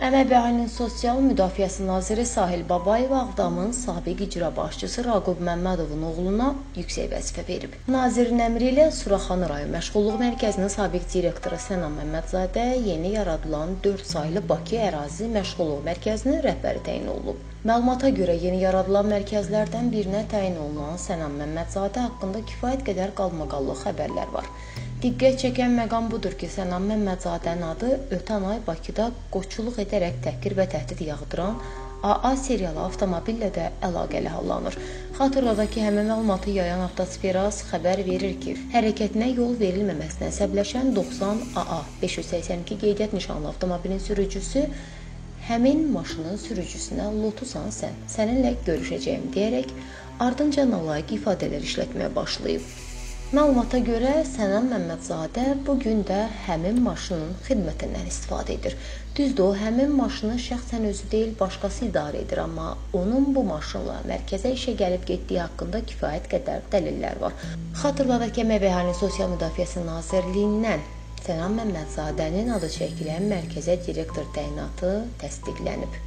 Əmək və Əhalinin Sosial Müdafiəsi naziri Sahil Babayev Ağdamın sabiq icra başçısı Raqub Məmmədovun oğluna yüksək vəzifə verib. Nazirin əmri ilə Suraxanı rayon məşğulluq mərkəzinin sabiq direktoru Sənan Məmmədzadə yeni yaradılan 4 saylı Bakı ərazi məşğulluq mərkəzinin rəhbəri təyin olunub. Məlumata görə yeni yaradılan mərkəzlərdən birinə təyin olunan Sənan Məmmədzadə haqqında kifayət qədər qalmaqallıq xəbərlər var. Diqqət çəkən məqam budur ki, Sənan Məmmədzadənin adı ötən ay Bakıda qoçuluq edərək təhqir və təhdid yağdıran AA seriyalı avtomobillə də əlaqəli hallanır. Xatırladaq ki, həmin məlumatı yayan Avtosferas xəbər verir ki, hərəkətinə yol verilməməsinə səbəbləşən 90 AA 582 qeydiyyat nişanlı avtomobilin sürücüsü həmin maşının sürücüsünə lotusan sən, səninlə görüşəcəyəm deyərək ardınca nalayiq ifadələr işlətməyə başlayıb. Məlumata görə Sənan Məmmədzadə bu gün də həmin maşının xidmətindən istifadə edir. Düzdür, həmin maşını şəxsən özü deyil, başqası idarə edir, amma onun bu maşınla mərkəzə işə gəlib getdiyi haqqında kifayət qədər dəlillər var. Xatırladaq ki, Əmək və Əhalinin Sosial Müdafiəsi Nazirliyindən Sənan Məmmədzadənin adı çəkilən mərkəzə direktor təyinatı təsdiqlənib.